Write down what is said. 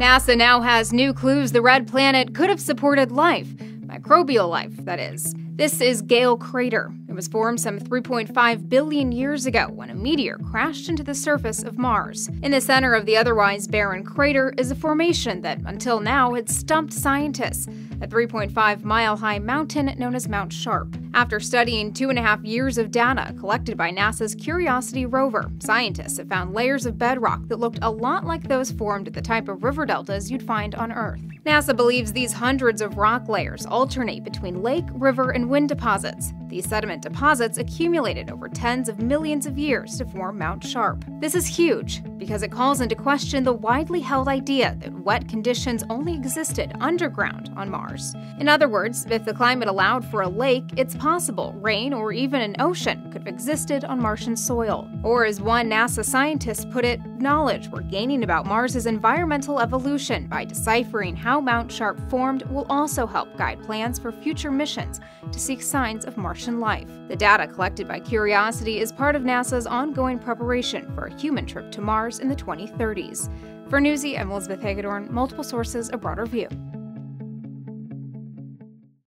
NASA now has new clues the red planet could have supported life, microbial life, that is. This is Gale Crater. Was formed some 3.5 billion years ago when a meteor crashed into the surface of Mars. In the center of the otherwise barren crater is a formation that, until now, had stumped scientists a 3.5 mile high mountain known as Mount Sharp. After studying two and a half years of data collected by NASA's Curiosity rover, scientists have found layers of bedrock that looked a lot like those formed at the type of river deltas you'd find on Earth. NASA believes these hundreds of rock layers alternate between lake, river, and wind deposits. These sediment deposits accumulated over tens of millions of years to form Mount Sharp. This is huge because it calls into question the widely held idea that wet conditions only existed underground on Mars. In other words, if the climate allowed for a lake, it's possible rain or even an ocean could have existed on Martian soil. Or, as one NASA scientist put it, knowledge we're gaining about Mars's environmental evolution by deciphering how Mount Sharp formed will also help guide plans for future missions to seek signs of Martian life. The data collected by Curiosity is part of NASA's ongoing preparation for a human trip to Mars in the 2030s. For Newsy, I'm Elizabeth Hagedorn, multiple sources, a broader view.